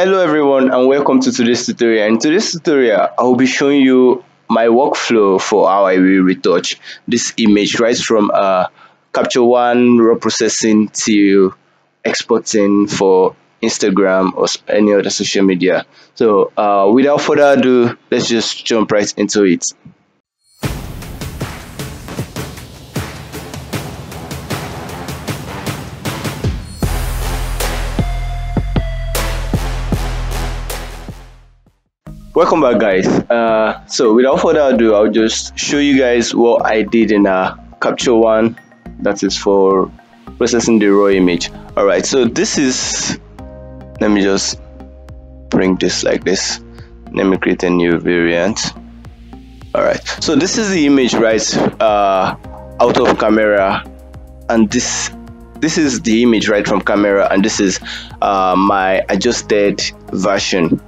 Hello everyone and welcome to today's tutorial. In today's tutorial, I will be showing you my workflow for how I will retouch this image right from uh, Capture One raw processing to exporting for Instagram or any other social media. So uh, without further ado, let's just jump right into it. Welcome back guys. Uh, so without further ado i'll just show you guys what i did in uh, capture one. That is for processing the raw image. All right so this is let me just bring this like this. Let me create a new variant. All right so this is the image right uh, out of camera. And this this is the image right from camera. And this is uh, my adjusted version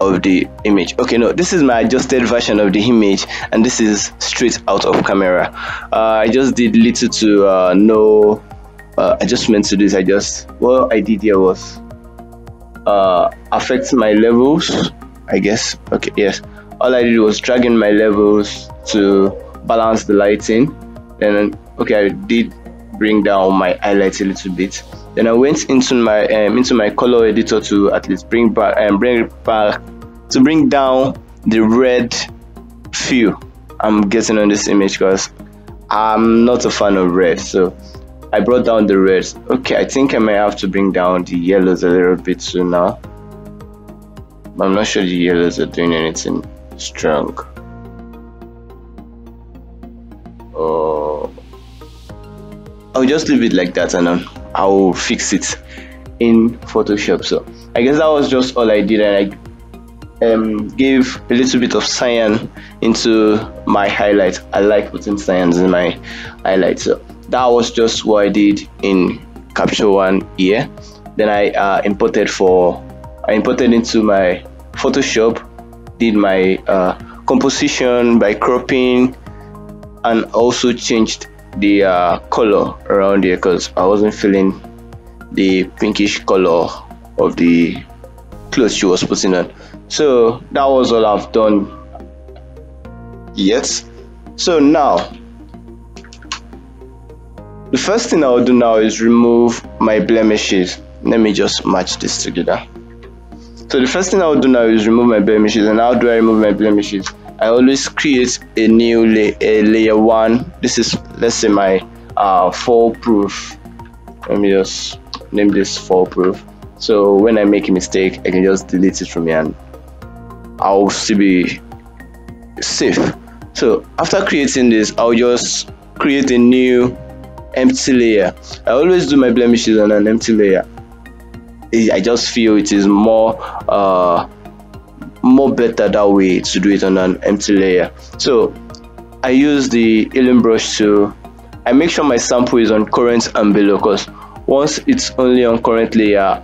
of the image. Okay no this is my adjusted version of the image and this is straight out of camera. Uh, I just did little to uh, no uh, adjustment to this. I just what I did here was uh, affect my levels I guess. Okay yes. All I did was dragging my levels to balance the lighting. And okay I did bring down my highlights a little bit then I went into my um, into my color editor to at least bring back and um, bring back to bring down the red feel I'm getting on this image because I'm not a fan of red. So I brought down the reds okay I think I might have to bring down the yellows a little bit sooner. but I'm not sure the yellows are doing anything strong. Oh. I'll just leave it like that and then I'll fix it in Photoshop so I guess that was just all I did and I um, give a little bit of cyan into my highlight. I like putting cyans in my highlight. So that was just what I did in Capture One here. Then I uh, imported for I imported into my Photoshop, did my uh, composition by cropping, and also changed the uh, color around here because I wasn't feeling the pinkish color of the clothes she was putting on. So that was all I've done yet. So now the first thing I'll do now is remove my blemishes. Let me just match this together. So the first thing I'll do now is remove my blemishes and how do I remove my blemishes I always create a new la a layer one this is let's say my uh, fall proof let me just name this fall proof so when I make a mistake I can just delete it from here and I'll still be safe. So after creating this, I'll just create a new empty layer. I always do my blemishes on an empty layer. I just feel it is more uh, more better that way to do it on an empty layer. So I use the healing brush to I make sure my sample is on current and below because once it's only on current layer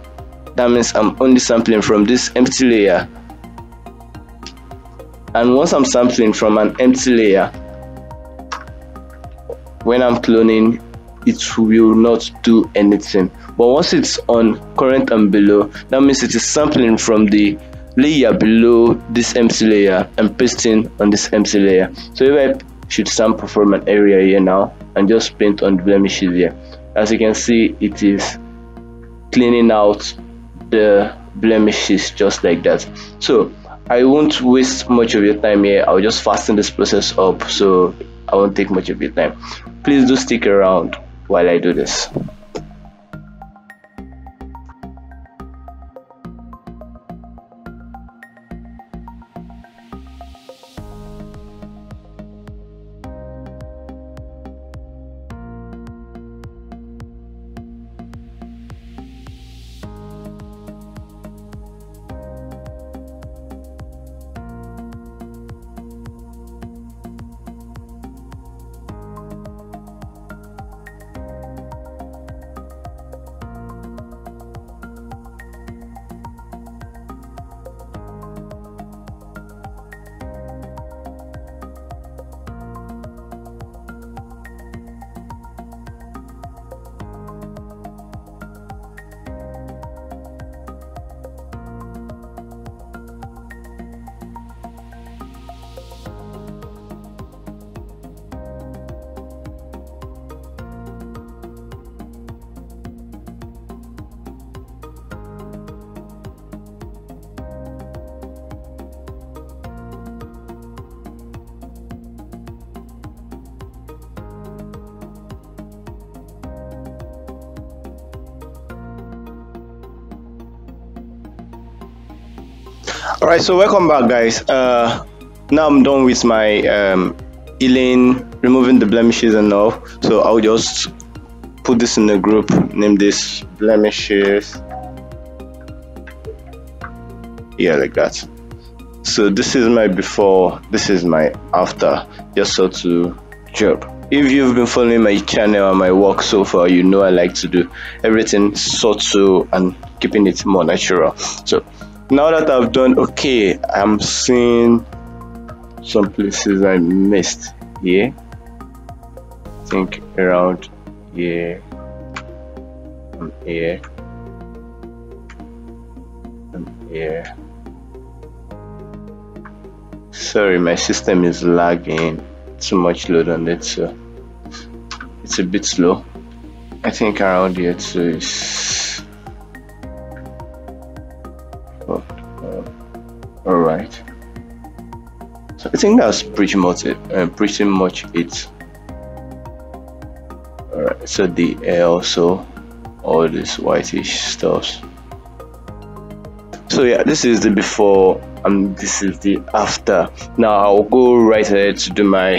that means I'm only sampling from this empty layer and once I'm sampling from an empty layer when I'm cloning it will not do anything but once it's on current and below that means it is sampling from the layer below this MC layer and pasting on this MC layer so if I should sample from an area here now and just paint on the blemishes here as you can see it is cleaning out the blemishes just like that so I won't waste much of your time here. I'll just fasten this process up so I won't take much of your time. Please do stick around while I do this. All right so welcome back guys. Uh now i'm done with my um healing removing the blemishes and all. So i'll just put this in the group name this blemishes. Yeah like that. So this is my before this is my after. Just so to job. If you've been following my channel and my work so far you know i like to do everything subtle and keeping it more natural. So now that i've done okay i'm seeing some places i missed here. I think around here and here and here. Sorry my system is lagging. Too much load on it so it's a bit slow. I think around here too is all right. So I think that's pretty much it uh, pretty much it. All right so the air also all this whitish stuff so yeah this is the before and this is the after. Now i'll go right ahead to do my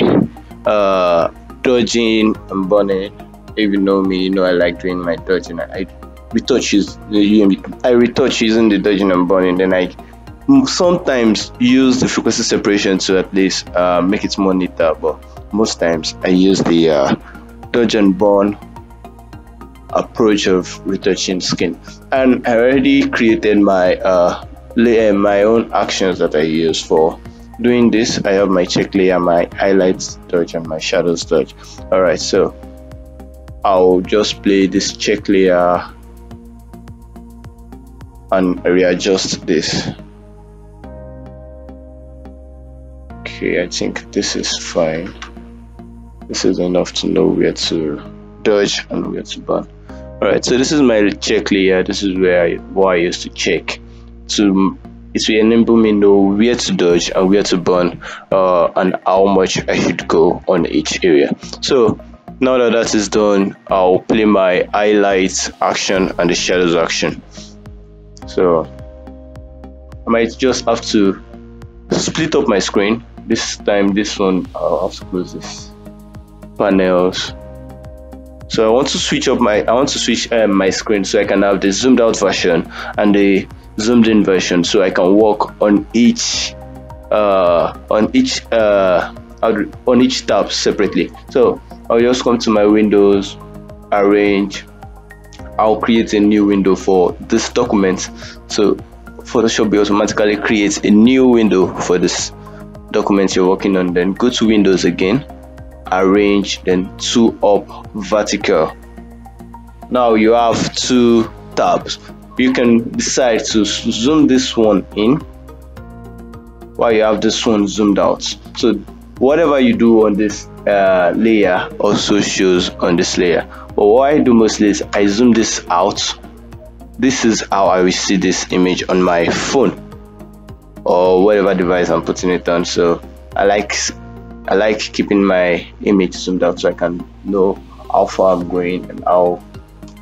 uh dodging and burning. If you know me you know i like doing my dodging. I, I retouch use i retouch using the dodging and burning then i sometimes use the frequency separation to at least uh, make it more neater but most times i use the uh, dodge and burn approach of retouching skin. And i already created my uh, layer my own actions that I use for doing this. I have my check layer my highlights dodge and my shadows dodge alright so I'll just play this check layer and readjust this okay I think this is fine this is enough to know where to dodge and where to burn alright so this is my check layer this is where I, where I used to check to it will enable me know where to dodge and where to burn uh, and how much I should go on each area. So now that that is done, I'll play my highlights action and the shadows action. So I might just have to split up my screen. This time, this one, I'll have to close this panels. So I want to switch up my I want to switch um, my screen so I can have the zoomed out version and the zoomed in version so I can work on each uh, on each uh, on each tab separately. So I'll just come to my windows, arrange. I'll create a new window for this document. So Photoshop will automatically create a new window for this document you're working on. Then go to Windows again, arrange, then two up vertical. Now you have two tabs you can decide to zoom this one in while you have this one zoomed out so whatever you do on this uh, layer also shows on this layer but what I do mostly is I zoom this out this is how I will see this image on my phone or whatever device I'm putting it on. So I like I like keeping my image zoomed out so I can know how far I'm going and how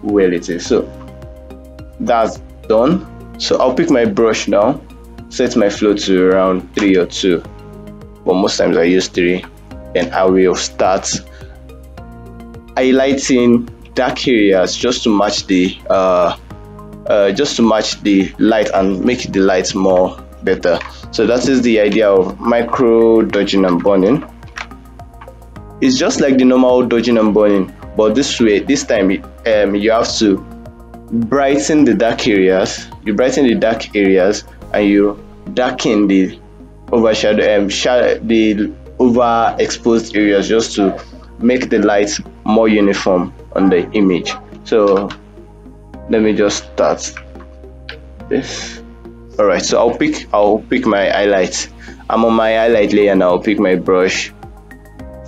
well it is. So that's done. So I'll pick my brush now set my flow to around 3 or 2 but most times I use 3 and I will start highlighting dark areas just to match the uh, uh, just to match the light and make the light more better. So that is the idea of micro dodging and burning. It's just like the normal dodging and burning but this way this time um, you have to brighten the dark areas you brighten the dark areas and you darken the overshadow um, the overexposed areas just to make the light more uniform on the image. So let me just start this all right so i'll pick i'll pick my highlights. I'm on my highlight layer now. I'll pick my brush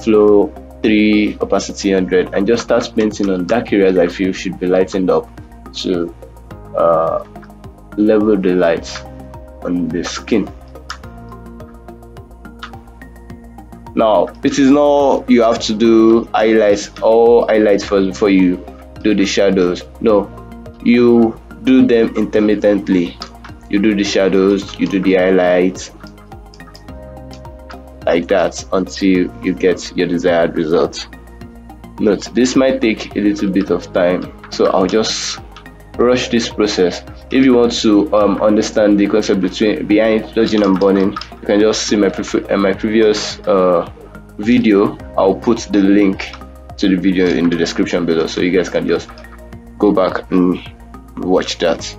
flow 3 opacity 100 and just start painting on dark areas i feel should be lightened up to uh, level the light on the skin. Now it is not you have to do highlights all highlights first before you do the shadows. No you do them intermittently you do the shadows you do the highlights like that until you get your desired result note this might take a little bit of time so i'll just rush this process. If you want to um, understand the concept between behind dodging and burning you can just see my, uh, my previous uh, video. I'll put the link to the video in the description below so you guys can just go back and watch that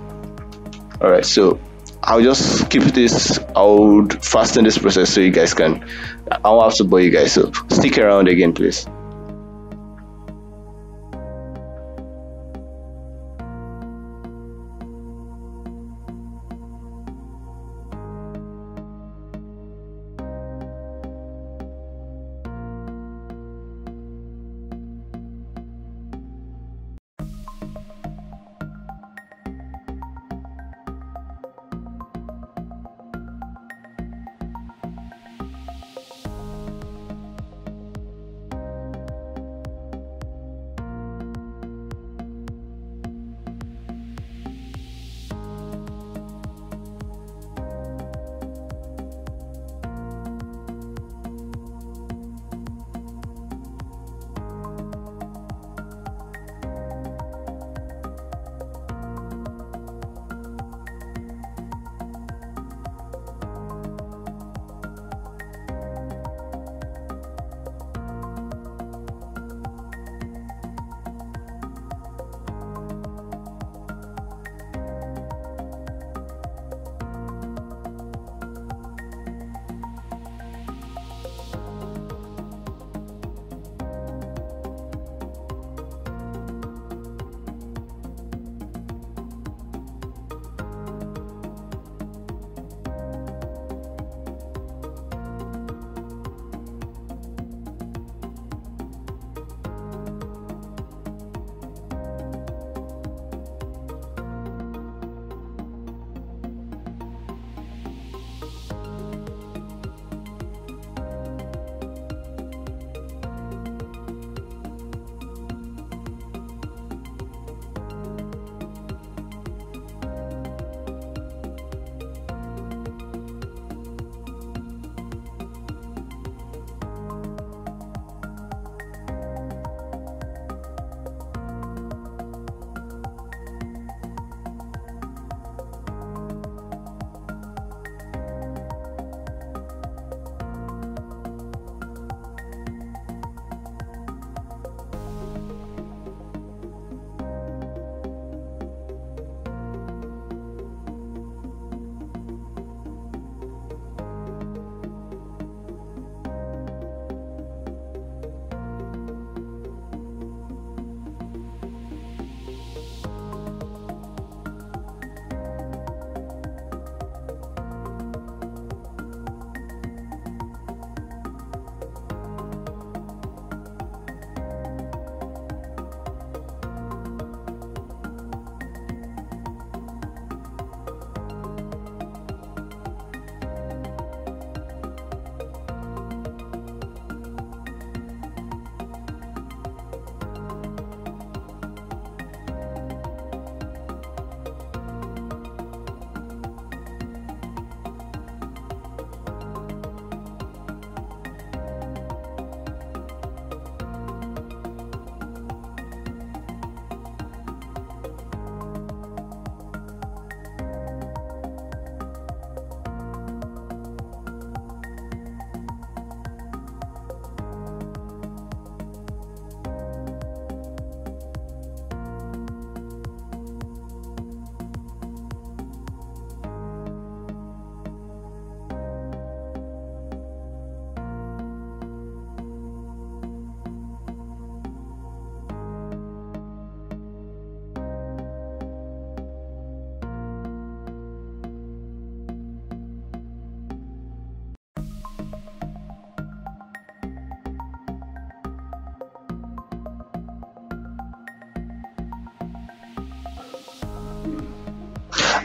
all right so i'll just keep this i'll fasten this process so you guys can i won't have to bore you guys so stick around again please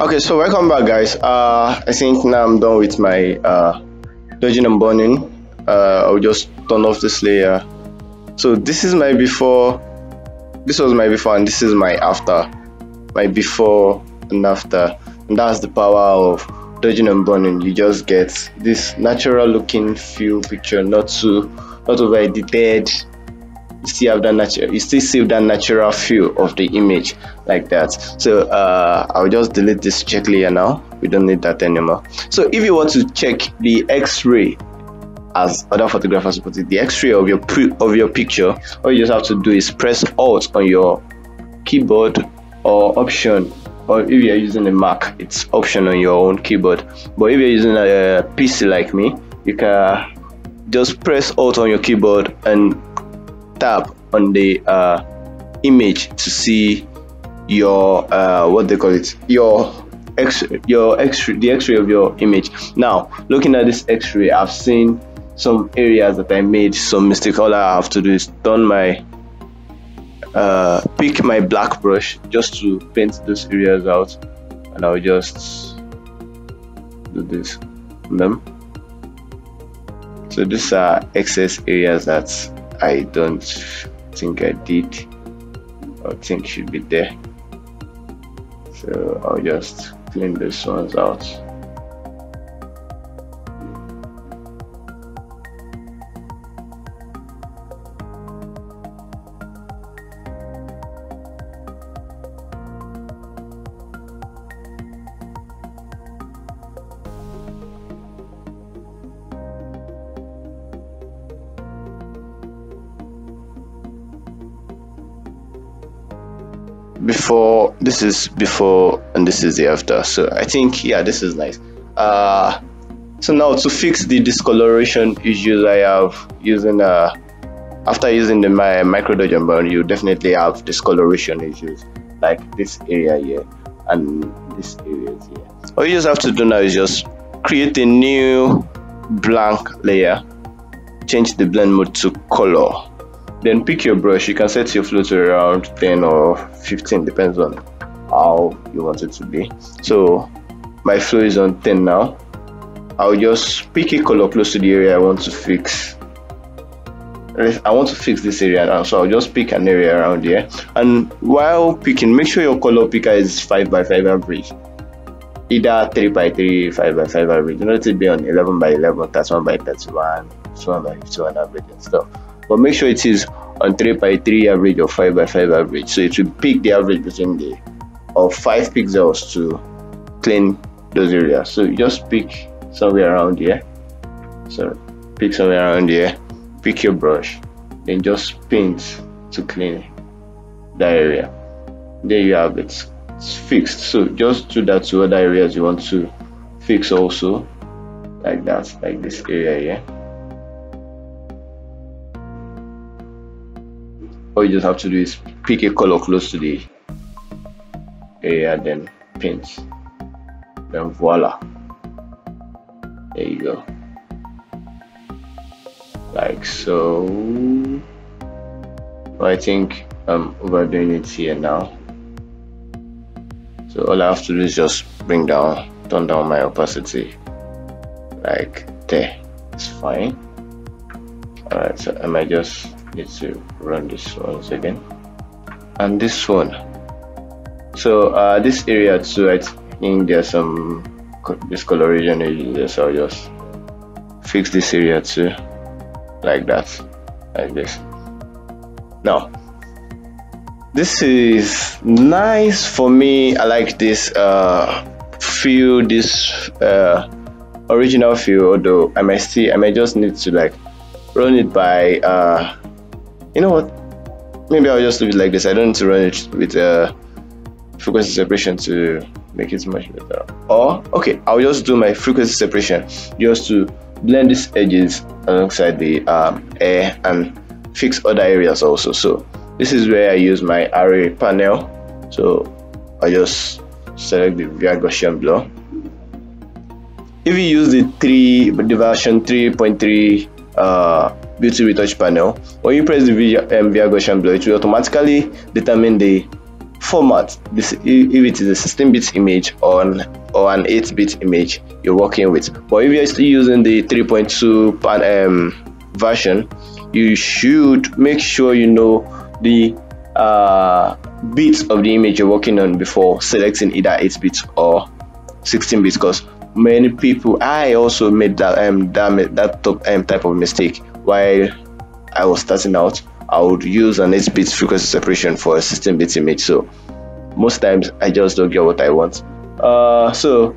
okay so welcome back guys. Uh i think now i'm done with my uh dodging and burning. Uh i'll just turn off this layer. So this is my before this was my before and this is my after. My before and after. And that's the power of dodging and burning. You just get this natural looking feel picture not too not over edited you still have that natural you still save that natural feel of the image like that. So uh, i'll just delete this check layer now. We don't need that anymore. So if you want to check the x-ray as other photographers put it the x-ray of your of your picture all you just have to do is press alt on your keyboard or option or if you're using a mac it's option on your own keyboard. But if you're using a, pc like me you can just press alt on your keyboard and tap on the uh, image to see your uh, what they call it your x your x-ray the x-ray of your image. Now looking at this x-ray i've seen some areas that i made some mistake. All i have to do is turn my uh, pick my black brush just to paint those areas out. And I'll just do this. On them so these are excess areas that I don't think I did or think should be there. So I'll just clean these ones out this is before and this is the after. So i think yeah this is nice. Uh so now to fix the discoloration issues i have using uh after using the my micro burn you definitely have discoloration issues like this area here and this area here. All you just have to do now is just create a new blank layer change the blend mode to color. Then pick your brush. You can set your flow to around 10 or 15, depends on how you want it to be. So my flow is on 10 now. I'll just pick a color close to the area I want to fix. I want to fix this area now, so I'll just pick an area around here. And while picking, make sure your color picker is 5 by 5 average. Either 3 by 3, 5 by 5 average. You know, to be on 11 by 11, that's 1 by 31, so 1 by 51 average and stuff but make sure it is on 3 by 3 average or 5 by 5 average so it will pick the average between the of 5 pixels to clean those areas. So you just pick somewhere around here. So pick somewhere around here. Pick your brush then just paint to clean that area. There you have it. It's fixed. So just do that to other areas you want to fix also. Like that like this area here. All you just have to do is pick a color close to the area then paint then voila. There you go. Like so. I think I'm overdoing it here now. So all I have to do is just bring down turn down my opacity. Like there. It's fine. Alright so I might just need to run this once again. And this one so uh, this area too I think there's some discoloration so I'll just fix this area too like that like this. Now this is nice for me I like this uh, feel this uh, original feel although I might see I might just need to like run it by uh, you know what? Maybe I'll just leave it like this I don't need to run it with a frequency separation to make it much better. Or okay I'll just do my frequency separation just to blend these edges alongside the um, air and fix other areas also. So this is where I use my array panel. So I just select the VIA Gaussian blur. If you use the 3 the version 3.3 uh, beauty retouch panel when you press the VIA, um, VIA Gaussian blur it will automatically determine the format this if it is a 16-bit image or an or an 8-bit image you're working with. But if you're still using the 3.2 pan, um, version you should make sure you know the uh, bits of the image you're working on before selecting either 8 bits or 16 bits because many people I also made that um that that um, type of mistake while I was starting out I would use an 8 bit frequency separation for a 16 bit image. So most times I just don't get what I want. Uh, so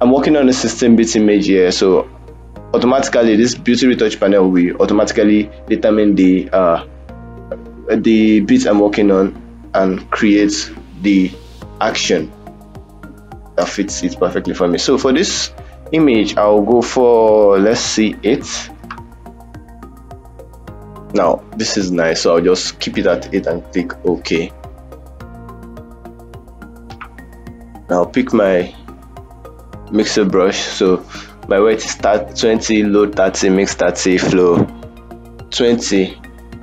I'm working on a 16 bit image here. So automatically this beauty retouch panel will automatically determine the uh, the bit I'm working on and create the action that fits it perfectly for me. So for this image I'll go for let's see it now this is nice so I'll just keep it at 8 and click OK. Now pick my mixer brush. So my weight is start 20 low 30 mix 30 flow 20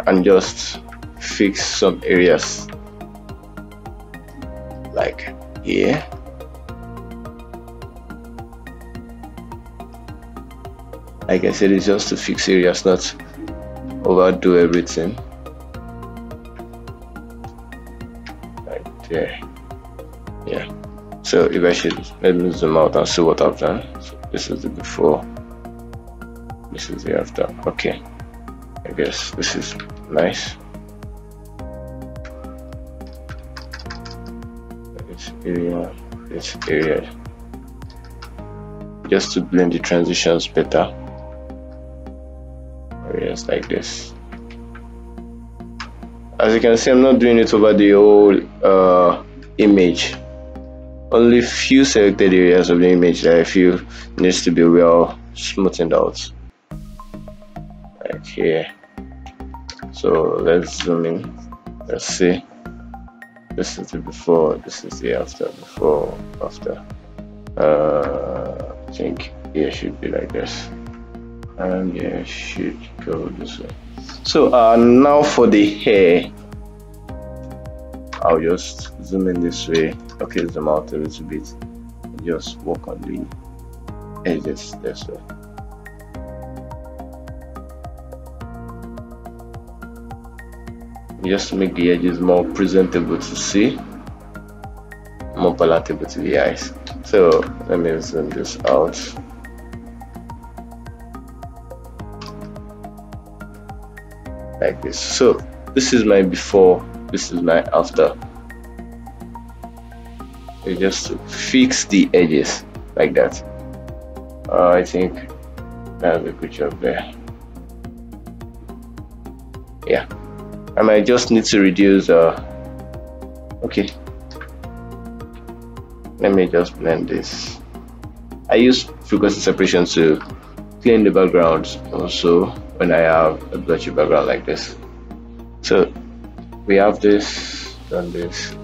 and just fix some areas. Like here. Like I said it's just to fix areas not overdo everything. Right there. Yeah. So if I should let me zoom out and see what I've done. So this is the before. This is the after. Okay. I guess this is nice. This area this area. Just to blend the transitions better like this. As you can see I'm not doing it over the whole uh, image. Only few selected areas of the image that I feel needs to be well smoothened out. Like here. So let's zoom in. Let's see. This is the before this is the after before after. Uh, I think here should be like this and yeah should go this way so uh, now for the hair. I'll just zoom in this way. Okay zoom out a little bit. Just work on the edges this way just make the edges more presentable to see more palatable to the eyes. So let me zoom this out so this is my before this is my after. You just fix the edges like that. Uh, I think that's a good job there. Yeah. I might just need to reduce uh okay. Let me just blend this. I use frequency separation to clean the background also when I have a blotchy background like this so we have this and this.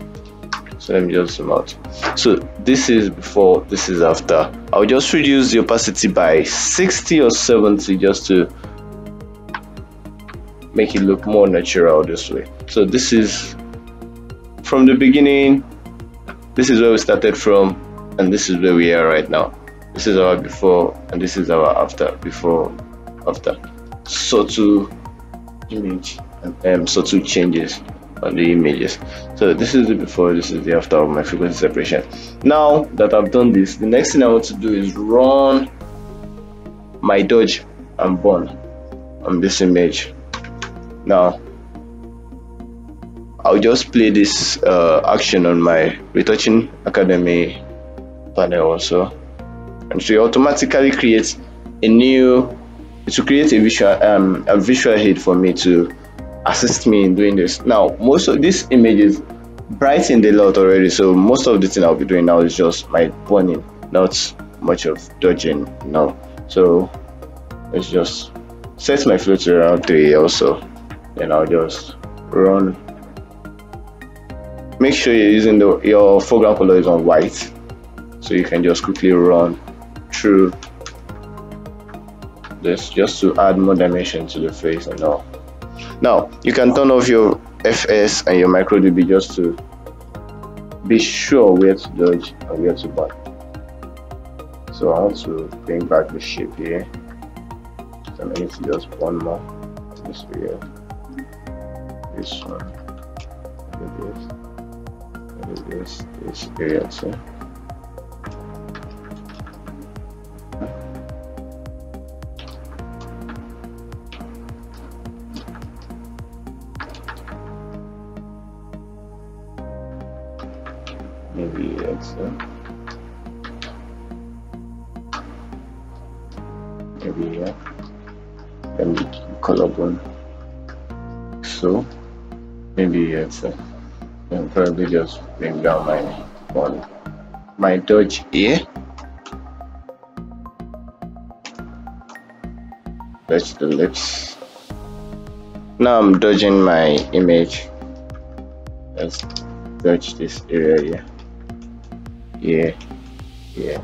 So let me just zoom out. So this is before this is after. I'll just reduce the opacity by 60 or 70 just to make it look more natural this way. So this is from the beginning. This is where we started from and this is where we are right now. This is our before and this is our after before after. So to image um, subtle changes on the images. So this is the before this is the after of my frequency separation. Now that I've done this the next thing I want to do is run my dodge and burn on this image. Now I'll just play this uh, action on my retouching academy panel also. And so it automatically creates a new to create a visual um, a visual aid for me to assist me in doing this. Now, most of these images brightened a lot already, so most of the thing I'll be doing now is just my burning, not much of dodging now. So let's just set my float to around 3 also, and I'll just run. Make sure you're using the your foreground color is on white, so you can just quickly run through this just to add more dimension to the face and all. Now you can turn off your FS and your micro DB just to be sure where to dodge and where to burn. So I want to bring back the shape here. So I need to just one more this area. This one. This. This this area too. And probably just bring down my one my dodge here touch the lips. Now I'm dodging my image. Let's touch this area here. Yeah.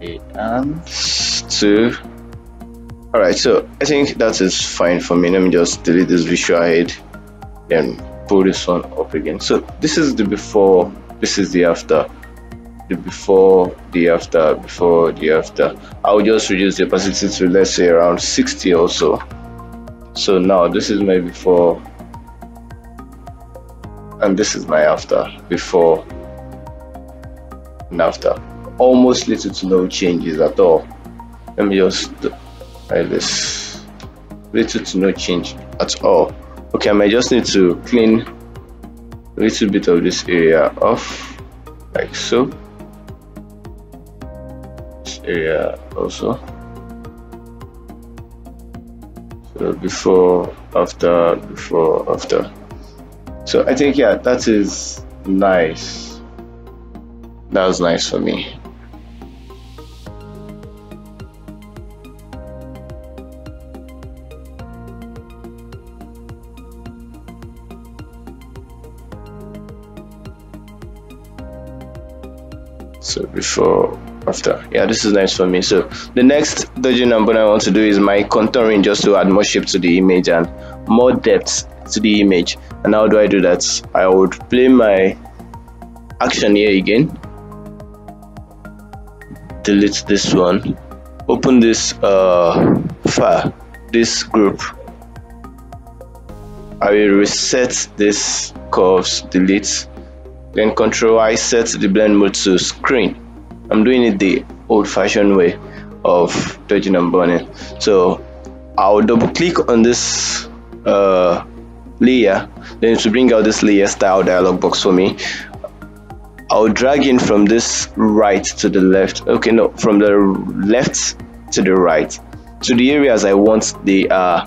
here. And two all right so i think that is fine for me. Let me just delete this visual aid then pull this one up again. So this is the before this is the after. The before the after before the after. I'll just reduce the opacity to let's say around 60 or so. So now this is my before. And this is my after. Before and after. Almost little to no changes at all. Let me just like this. Little to no change at all. Okay I might just need to clean a little bit of this area off like so. This area also. So before after before after. So I think yeah that is nice. That was nice for me before after. Yeah this is nice for me. So the next dodging number i want to do is my contouring just to add more shape to the image and more depth to the image. And how do i do that? I would play my action here again. Delete this one. Open this uh file this group. I will reset this curves delete. Then control I set the blend mode to screen I'm doing it the old-fashioned way of dodging and burning. So I'll double click on this uh, layer then to bring out this layer style dialog box for me. I'll drag in from this right to the left. Okay no from the left to the right. To the areas I want the uh,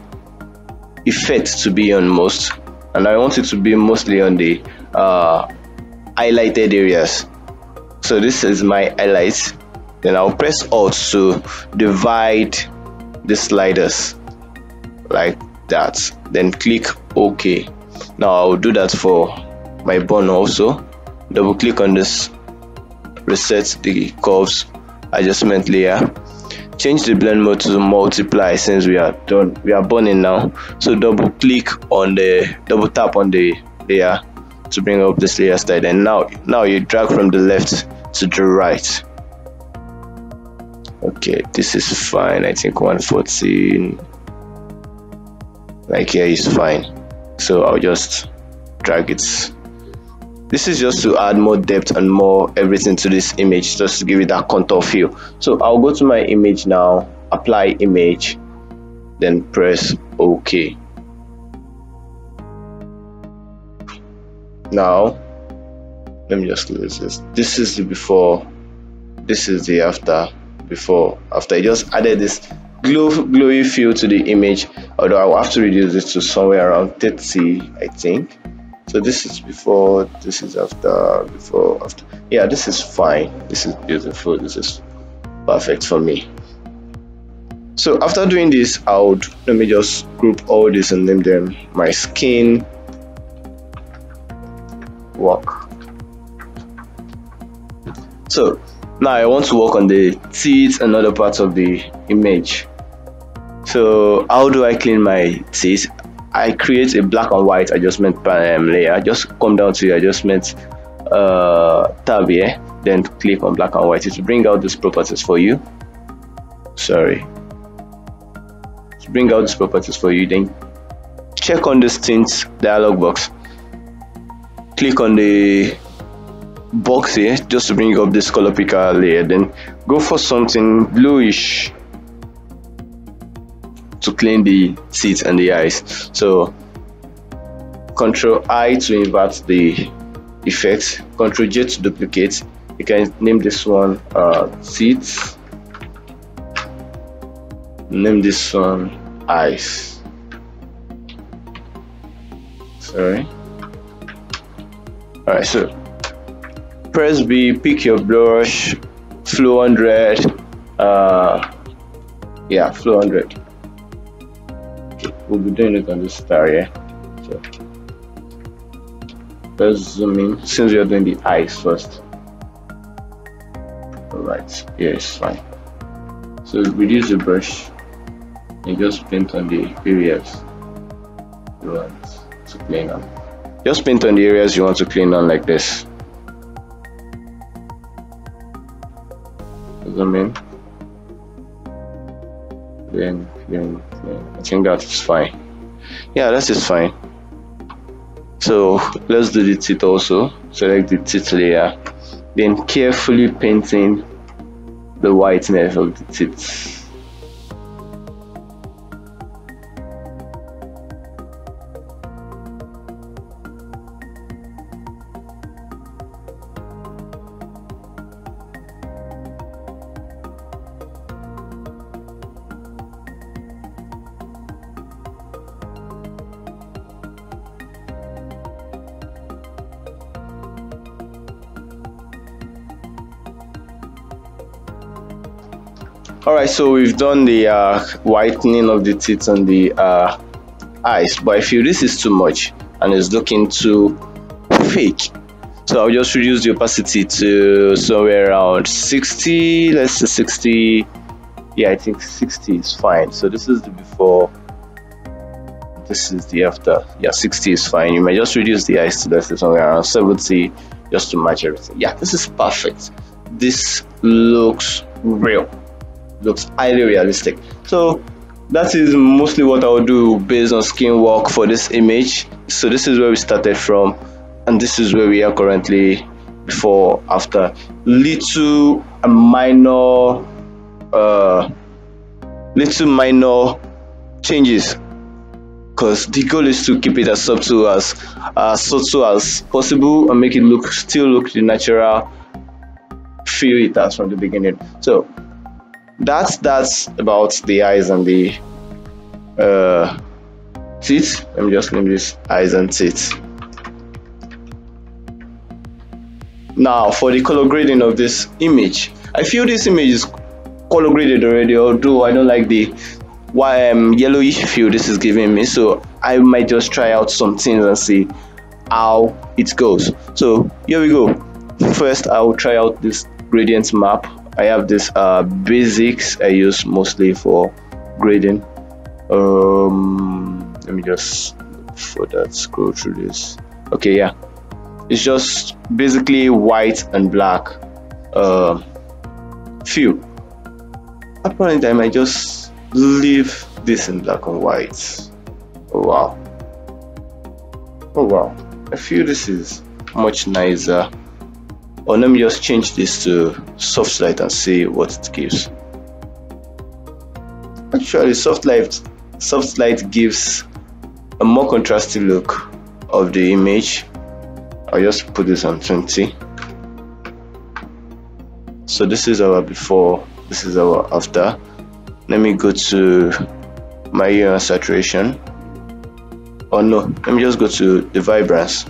effect to be on most and I want it to be mostly on the uh, highlighted areas so this is my highlights. Then I'll press alt to divide the sliders like that. Then click OK. Now I'll do that for my burn also. Double click on this reset the curves adjustment layer. Change the blend mode to multiply since we are done we are burning now. So double click on the double tap on the layer to bring up this layer style and now now you drag from the left to the right. Okay this is fine. I think 114 like here is fine. So i'll just drag it. This is just to add more depth and more everything to this image just to give it that contour feel so i'll go to my image now apply image then press ok now let me just close this this is the before this is the after before after. I just added this glow glowy feel to the image although i will have to reduce it to somewhere around 30 i think. So this is before this is after before after. Yeah this is fine. This is beautiful. This is perfect for me. So after doing this i would let me just group all this and name them my skin work. So now I want to work on the teeth and other parts of the image. So how do I clean my teeth? I create a black and white adjustment um, layer. Just come down to the adjustment uh, tab here then click on black and white. To bring out these properties for you. Sorry. To bring out these properties for you. Then check on this tint dialog box click on the box here just to bring up this color picker layer then go for something bluish to clean the teeth and the eyes so Control I to invert the effect, Control J to duplicate. You can name this one uh, name this one eyes. Sorry. Alright, so press B, pick your brush, flow 100, uh, yeah, flow 100. We'll be doing it on this star, yeah. So let's zoom in since we are doing the eyes first. Alright, yeah, it's fine. So reduce the brush and just paint on the areas you want to clean on. Just paint on the areas you want to clean on like this. Zoom in. Then clean. I think that's fine. Yeah, that is fine. So let's do the teeth also. Select the teeth layer. Then carefully painting the whiteness of the teeth. Right so we've done the uh, whitening of the teeth and the uh, eyes but i feel this is too much and it's looking too fake. So i'll just reduce the opacity to somewhere around 60 let's say 60 yeah i think 60 is fine. So this is the before this is the after. Yeah 60 is fine. You may just reduce the eyes to let's say somewhere around 70 just to match everything. Yeah this is perfect. This looks real looks highly realistic. So that is mostly what I'll do based on skin work for this image. So this is where we started from and this is where we are currently before after. Little minor uh little minor changes. Because the goal is to keep it as subtle as as subtle as possible and make it look still look the natural. Feel it as from the beginning. So that's that's about the eyes and the uh, teeth. Let me just name this eyes and teeth. Now for the color grading of this image i feel this image is color graded already although i don't like the why um, yellowish feel this is giving me so i might just try out some things and see how it goes. So here we go. First i will try out this gradient map I have this uh, basics I use mostly for grading. Um, let me just for that scroll through this. Okay, yeah, it's just basically white and black uh, few. Apparently, I might just leave this in black and white. Oh wow! Oh wow! I feel this is much nicer or let me just change this to soft light and see what it gives. Actually soft light soft light gives a more contrasting look of the image. I'll just put this on 20 so this is our before this is our after. Let me go to my saturation. Oh no let me just go to the vibrance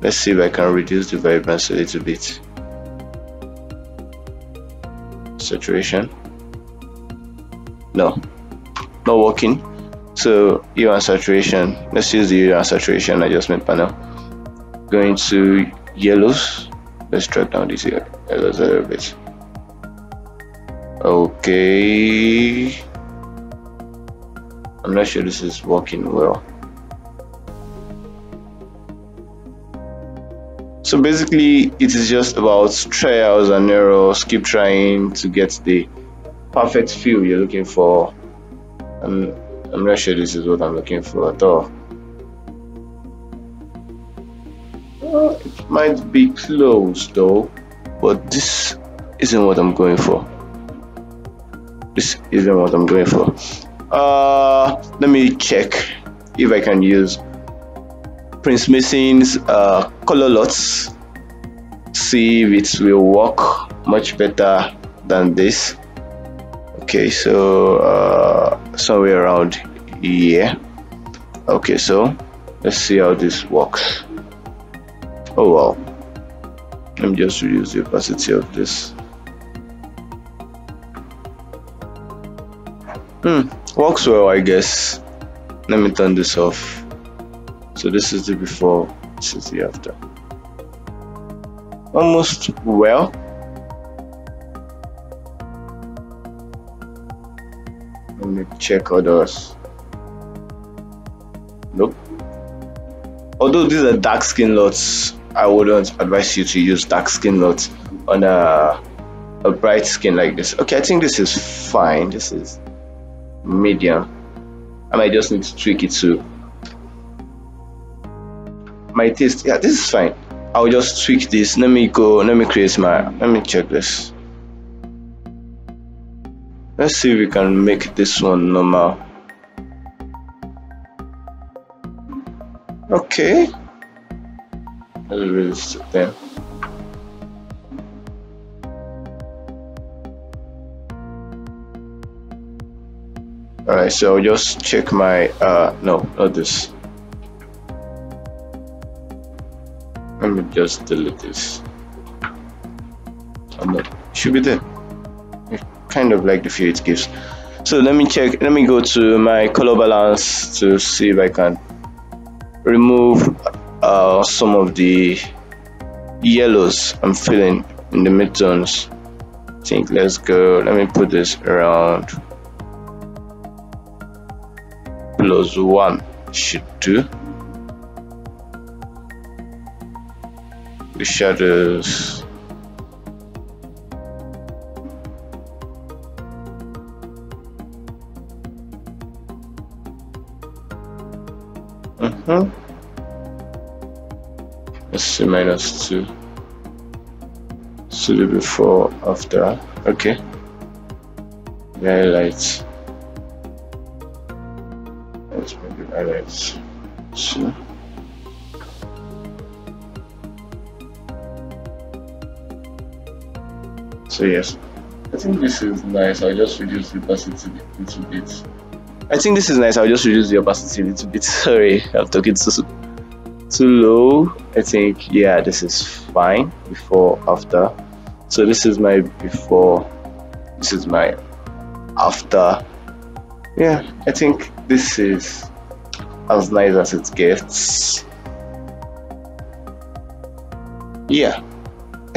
Let's see if I can reduce the vibrance a little bit. Saturation. No, not working. So hue and saturation. Let's use the hue and saturation adjustment panel. Going to yellows. Let's drag down these yellows a little bit. Okay. I'm not sure this is working well. So basically, it is just about trials and errors. Keep trying to get the perfect feel you're looking for. And I'm not sure this is what I'm looking for at all. Well, it might be close though, but this isn't what I'm going for. This isn't what I'm going for. Uh, let me check if I can use Prince Mason's uh, color LUTs See if it will work much better than this. Okay, so uh, somewhere around here. Okay, so let's see how this works. Oh wow. Let me just reduce the opacity of this. Hmm, works well, I guess. Let me turn this off. So this is the before, this is the after. Almost well. Let me check others. Nope. Although these are dark skin LUTs, I wouldn't advise you to use dark skin LUTs on a, a bright skin like this. Okay, I think this is fine. This is medium. And I might just need to tweak it to my taste. Yeah, this is fine. I'll just tweak this. Let me go. Let me create my. Let me check this. Let's see if we can make this one normal. Okay. That's realistic then. Alright, so I'll just check my, uh, no, not this. Let me just delete this. I'm should be there. Kind of like the feel it gives. So let me check, let me go to my color balance to see if I can remove uh, some of the yellows I'm feeling in the midtones. I think let's go, let me put this around plus 1 should do. The shadows Uh-huh. Let's see minus 2. So the before, after. Okay. The highlights. So yes, I think this is nice. I'll just reduce the opacity a little bit. I think this is nice. I'll just reduce the opacity a little bit. Sorry, I'm talking too too low. I think yeah, this is fine. Before, after. So this is my before. This is my after. Yeah, I think this is as nice as it gets. Yeah,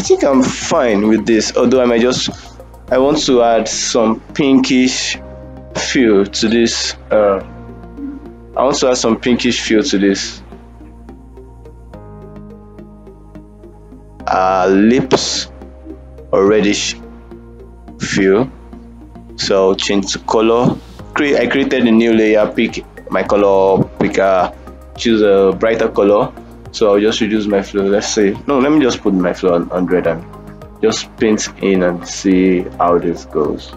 think I'm fine with this. Although I might just I want to add some pinkish feel to this. Uh, I want to add some pinkish feel to this. Uh, lips or reddish feel. So I'll change the color. Create. I created a new layer. Pick my color picker. Choose a brighter color. So I'll just reduce my flow. Let's say no. Let me just put my flow on 100 and just paint in and see how this goes.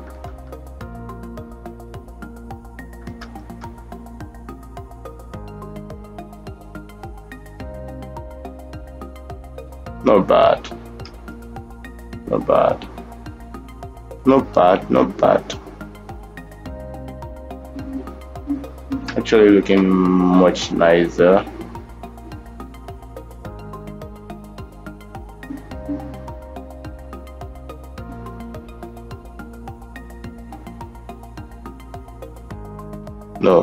Not bad. Not bad. Not bad, not bad. Actually looking much nicer. No.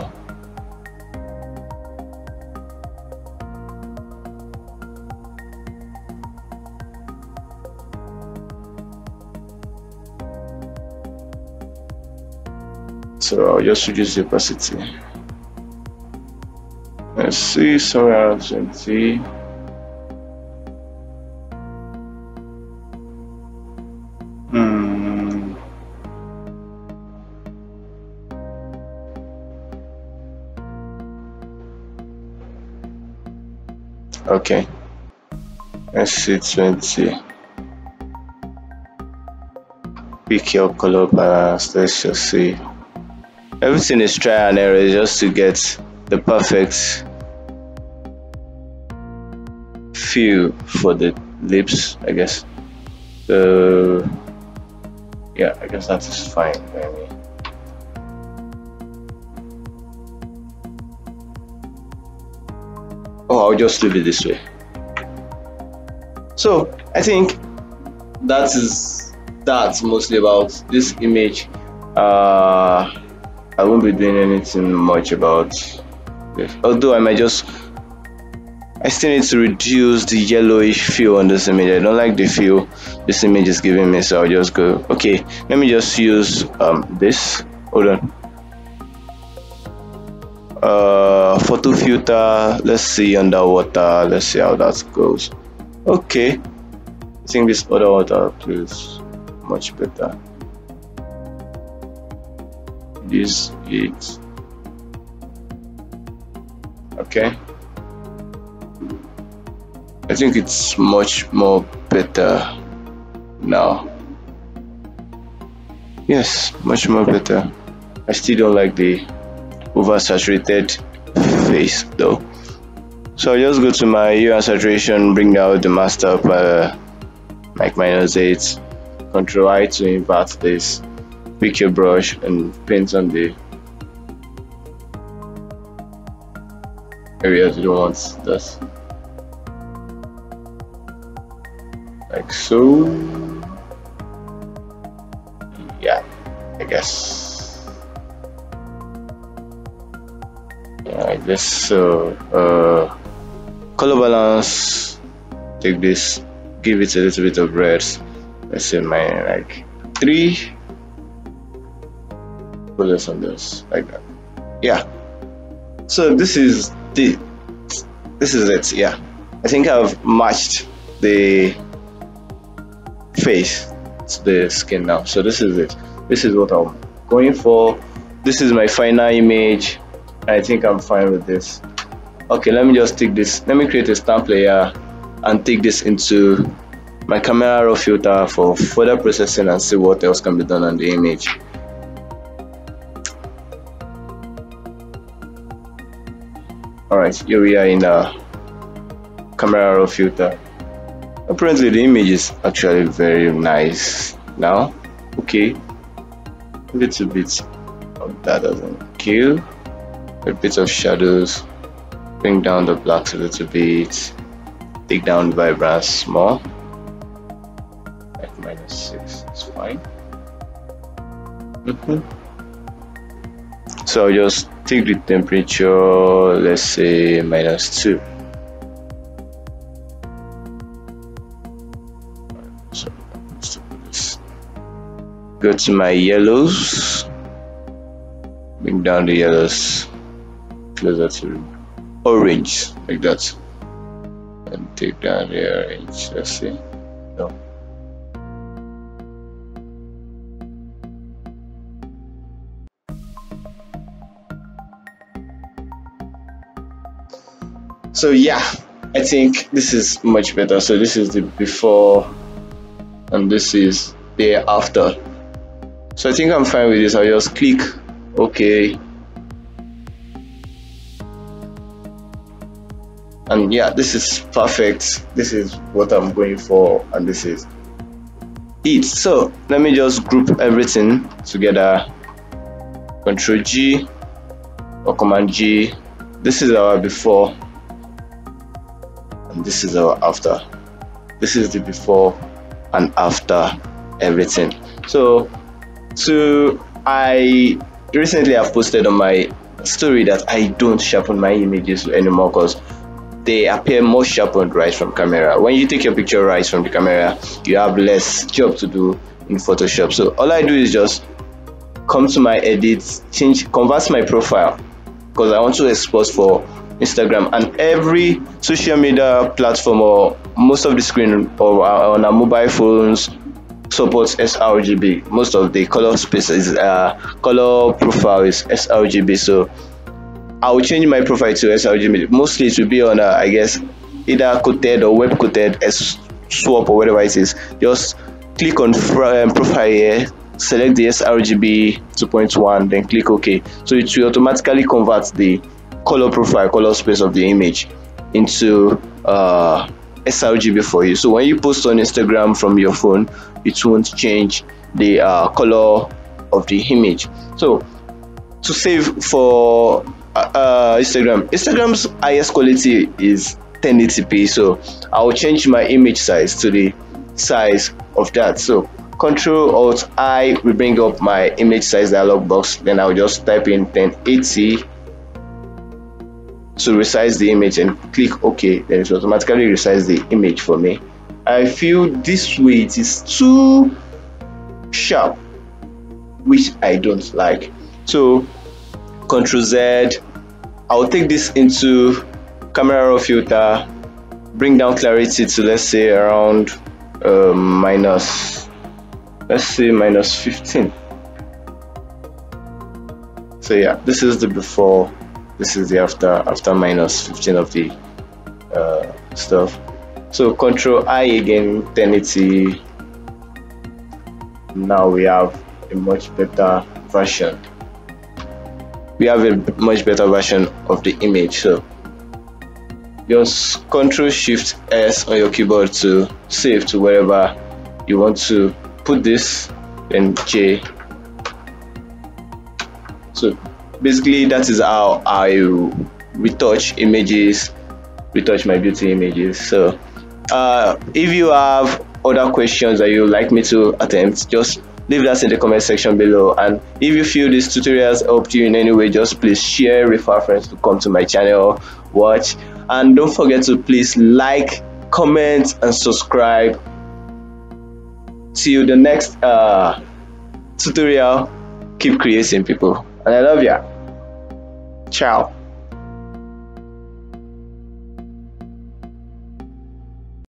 So I'll just reduce the opacity. Let's see, somewhere around 20. Okay. Let's see 20. Pick your color balance. Let's just see everything is trial and error just to get the perfect feel for the lips I guess so yeah I guess that is fine I'll just leave it this way. So I think that is that's mostly about this image. Uh, I won't be doing anything much about this although I might just I still need to reduce the yellowish feel on this image. I don't like the feel this image is giving me so I'll just go okay let me just use um, this. Hold on photo filter let's see underwater. Let's see how that goes. Okay. I think this other water plays much better. This it okay. I think it's much more better now. Yes much more better. I still don't like the oversaturated face though. So I just go to my and saturation bring out the master up uh, like minus 8 control I to invert this pick your brush and paint on the areas you want this like so. Yeah I guess this so uh, color balance take this give it a little bit of red. Let's say my like three bullets on this like that. Yeah. So this is the this is it yeah. I think I've matched the face to the skin now. So this is it. This is what I'm going for. This is my final image I think I'm fine with this. Okay let me just take this let me create a stamp layer and take this into my camera raw filter for further processing and see what else can be done on the image. Alright here we are in a camera raw filter. Apparently the image is actually very nice now. Okay. A little bit of that doesn't kill a bit of shadows bring down the blacks a little bit take down the vibrance more like minus 6 is fine. Mm -hmm. so I'll just take the temperature let's say minus 2 so go to my yellows. Bring down the yellows closer to orange like that. And take down the orange let's see. No. So yeah I think this is much better. So this is the before and this is the after. So I think I'm fine with this. I'll just click OK and yeah this is perfect. This is what i'm going for and this is it. So let me just group everything together. Control g or command g. This is our before and this is our after. This is the before and after everything. So so i recently i've posted on my story that i don't sharpen my images anymore because they appear more sharpened right from camera. When you take your picture right from the camera you have less job to do in photoshop. So all i do is just come to my edit change convert my profile because i want to export for instagram and every social media platform or most of the screen or on our mobile phones supports srgb most of the color spaces, uh, color profile is srgb so I will change my profile to sRGB. Mostly it will be on, uh, I guess, either coated or web coated S SWOP or whatever it is. Just click on um, profile here, select the sRGB 2.1, then click OK. So it will automatically convert the color profile, color space of the image into uh, sRGB for you. So when you post on Instagram from your phone, it won't change the uh, color of the image. So to save for uh, uh, Instagram, Instagram's highest quality is 1080p. So I'll change my image size to the size of that. So Control Alt I will bring up my image size dialog box. Then I'll just type in 1080 to resize the image and click OK. Then it automatically resize the image for me. I feel this way it is too sharp, which I don't like. So Control Z. I'll take this into camera raw filter, bring down clarity to let's say around uh, minus let's say minus 15 so yeah this is the before this is the after after minus 15 of the uh, stuff. So control i again 1080 now we have a much better version we have a much better version of the image so just control shift s on your keyboard to save to wherever you want to put this then J. So basically that is how I retouch images retouch my beauty images. So uh, if you have other questions that you would like me to attempt just leave that in the comment section below. And if you feel these tutorials helped you in any way just please share refer friends to come to my channel watch. And don't forget to please like comment and subscribe. Till the next uh, tutorial keep creating people. And i love ya. Ciao